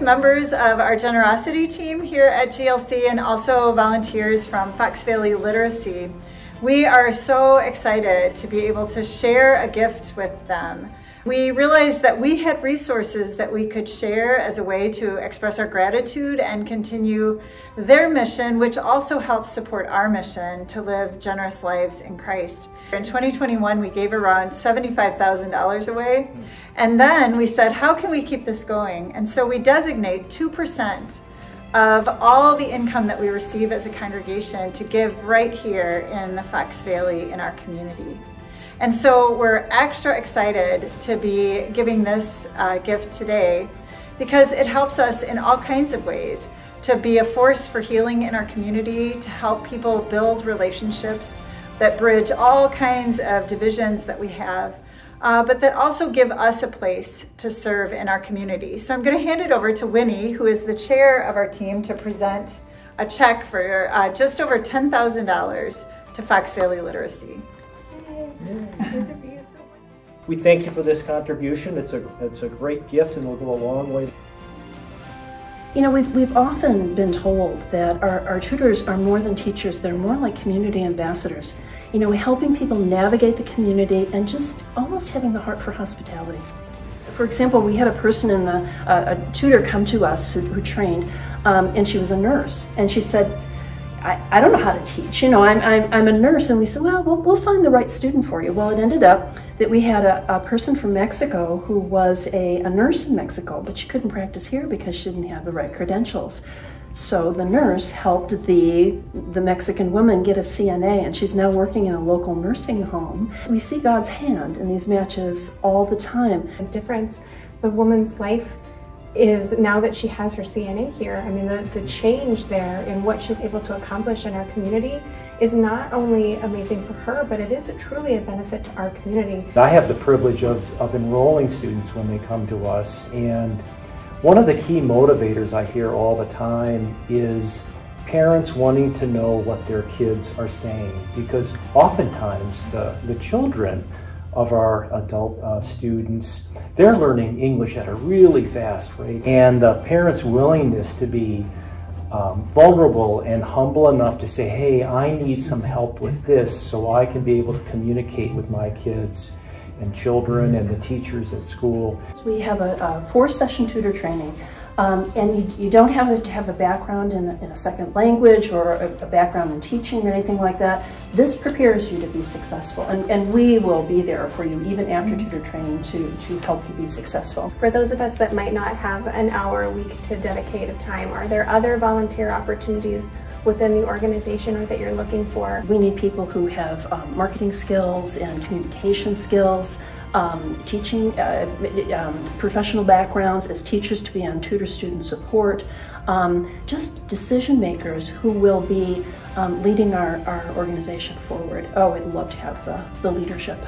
members of our generosity team here at GLC and also volunteers from Fox Valley Literacy. We are so excited to be able to share a gift with them. We realized that we had resources that we could share as a way to express our gratitude and continue their mission, which also helps support our mission to live generous lives in Christ. In 2021, we gave around $75,000 away. And then we said, how can we keep this going? And so we designate 2% of all the income that we receive as a congregation to give right here in the Fox Valley in our community. And so we're extra excited to be giving this uh, gift today because it helps us in all kinds of ways to be a force for healing in our community, to help people build relationships that bridge all kinds of divisions that we have, uh, but that also give us a place to serve in our community. So I'm going to hand it over to Winnie, who is the chair of our team, to present a check for uh, just over $10,000 to Fox Valley Literacy. We thank you for this contribution. It's a, it's a great gift and will go a long way. You know, we've, we've often been told that our, our tutors are more than teachers, they're more like community ambassadors. You know, helping people navigate the community and just almost having the heart for hospitality. For example, we had a person in the, uh, a tutor come to us who, who trained, um, and she was a nurse, and she said, I, I don't know how to teach. You know, I'm, I'm, I'm a nurse. And we said, well, well, we'll find the right student for you. Well, it ended up that we had a, a person from Mexico who was a, a nurse in Mexico, but she couldn't practice here because she didn't have the right credentials. So the nurse helped the, the Mexican woman get a CNA, and she's now working in a local nursing home. We see God's hand in these matches all the time. The difference, the woman's life is now that she has her CNA here, I mean, the, the change there in what she's able to accomplish in our community is not only amazing for her, but it is truly a benefit to our community. I have the privilege of, of enrolling students when they come to us, and one of the key motivators I hear all the time is parents wanting to know what their kids are saying because oftentimes the, the children of our adult uh, students, they're learning English at a really fast rate. And the parents' willingness to be um, vulnerable and humble enough to say, hey, I need some help with this so I can be able to communicate with my kids and children and the teachers at school. We have a, a four session tutor training um, and you, you, don't have to have a background in a, in a second language or a, a, background in teaching or anything like that. This prepares you to be successful, and, and we will be there for you even after mm-hmm. tutor training to, to help you be successful. For those of us that might not have an hour a week to dedicate of time, are there other volunteer opportunities within the organization or that you're looking for? We need people who have um, marketing skills and communication skills um, teaching uh, um, professional backgrounds as teachers to be on tutor student support, um, just decision makers who will be um, leading our, our organization forward. Oh, I'd love to have the, the leadership.